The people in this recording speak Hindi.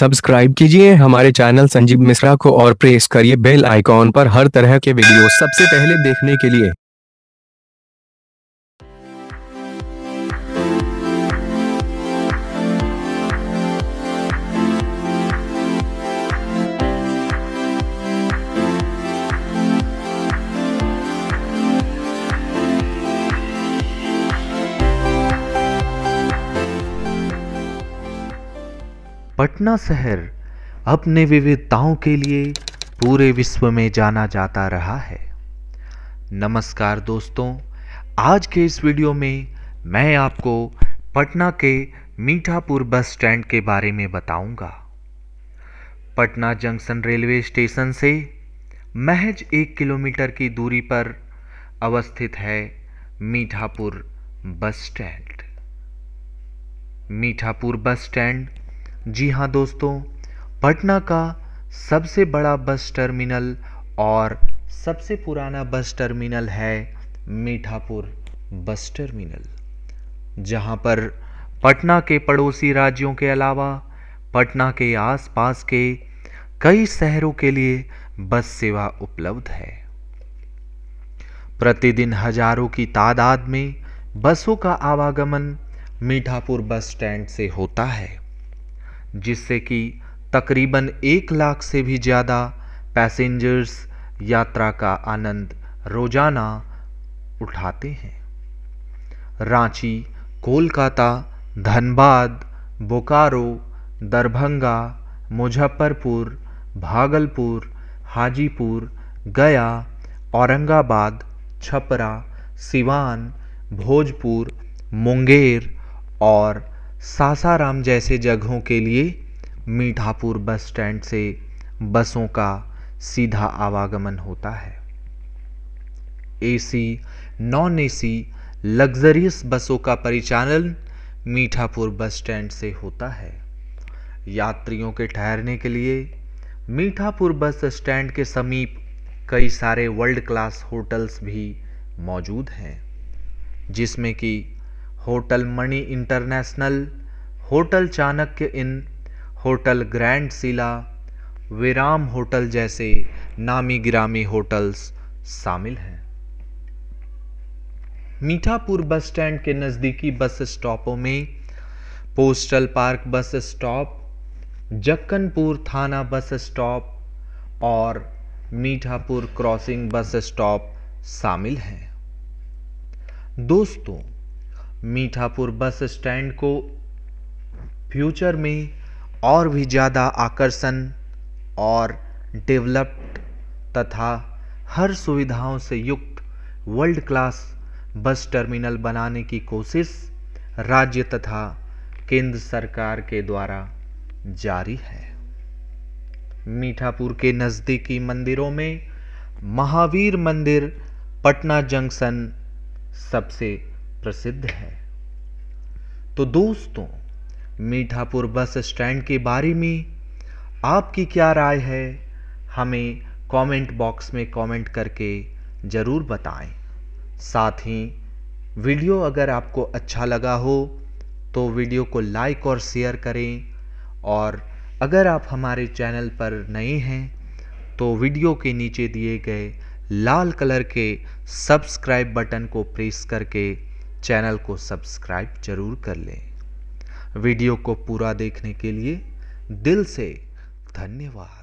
सब्सक्राइब कीजिए हमारे चैनल संजीव मिश्रा को और प्रेस करिए बेल आइकॉन पर हर तरह के वीडियो सबसे पहले देखने के लिए। पटना शहर अपने विविधताओं के लिए पूरे विश्व में जाना जाता रहा है। नमस्कार दोस्तों, आज के इस वीडियो में मैं आपको पटना के मीठापुर बस स्टैंड के बारे में बताऊँगा। पटना जंक्शन रेलवे स्टेशन से महज एक किलोमीटर की दूरी पर अवस्थित है Mithapur bus stand. Mithapur bus stand जी हाँ दोस्तों, पटना का सबसे बड़ा बस टर्मिनल और सबसे पुराना बस टर्मिनल है मीठापुर बस टर्मिनल, जहाँ पर पटना के पड़ोसी राज्यों के अलावा, पटना के आसपास के कई शहरों के लिए बस सेवा उपलब्ध है। प्रतिदिन हज़ारों की तादाद में बसों का आवागमन मीठापुर बस स्टैंड से होता है। जिससे कि तकरीबन एक लाख से भी ज़्यादा पैसेंजर्स यात्रा का आनंद रोज़ाना उठाते हैं। रांची, कोलकाता, धनबाद, बोकारो, दरभंगा, मुजफ्फरपुर, भागलपुर, हाजीपुर, गया, औरंगाबाद, छपरा, सिवान, भोजपुर, मुंगेर और सासाराम जैसे जगहों के लिए मीठापुर बस स्टैंड से बसों का सीधा आवागमन होता है। एसी नॉन एसी लग्जरियस बसों का परिचालन मीठापुर बस स्टैंड से होता है। यात्रियों के ठहरने के लिए मीठापुर बस स्टैंड के समीप कई सारे वर्ल्ड क्लास होटल्स भी मौजूद हैं, जिसमें कि hotel Mani international hotel Chanakya inn hotel grand Sila, विराम होटल जैसे नामी गिरामी होटल्स शामिल हैं। मीठापुर बस स्टैंड के नज़दीकी बस स्टॉपों में postal park bus stop, Jakkanpur थाना बस स्टॉप और मीठापुर क्रॉसिंग बस स्टॉप शामिल हैं। दोस्तों, मीठापुर बस स्टैंड को फ्यूचर में और भी ज़्यादा आकर्षण और डेवलप्ड तथा हर सुविधाओं से युक्त वर्ल्ड क्लास बस टर्मिनल बनाने की कोशिश राज्य तथा केंद्र सरकार के द्वारा जारी है। मीठापुर के नज़दीकी मंदिरों में महावीर मंदिर पटना जंक्शन सबसे प्रसिद्ध है। तो दोस्तों मीठापुर बस स्टैंड के बारे में आपकी क्या राय है? हमें कमेंट बॉक्स में कमेंट करके ज़रूर बताएँ। साथ ही, वीडियो अगर आपको अच्छा लगा हो तो वीडियो को लाइक और शेयर करें। और अगर आप हमारे चैनल पर नए हैं तो वीडियो के नीचे दिए गए लाल कलर के सब्सक्राइब बटन को प्रेस करके चैनल को सब्सक्राइब ज़रूर कर लें। वीडियो को पूरा देखने के लिए दिल से धन्यवाद।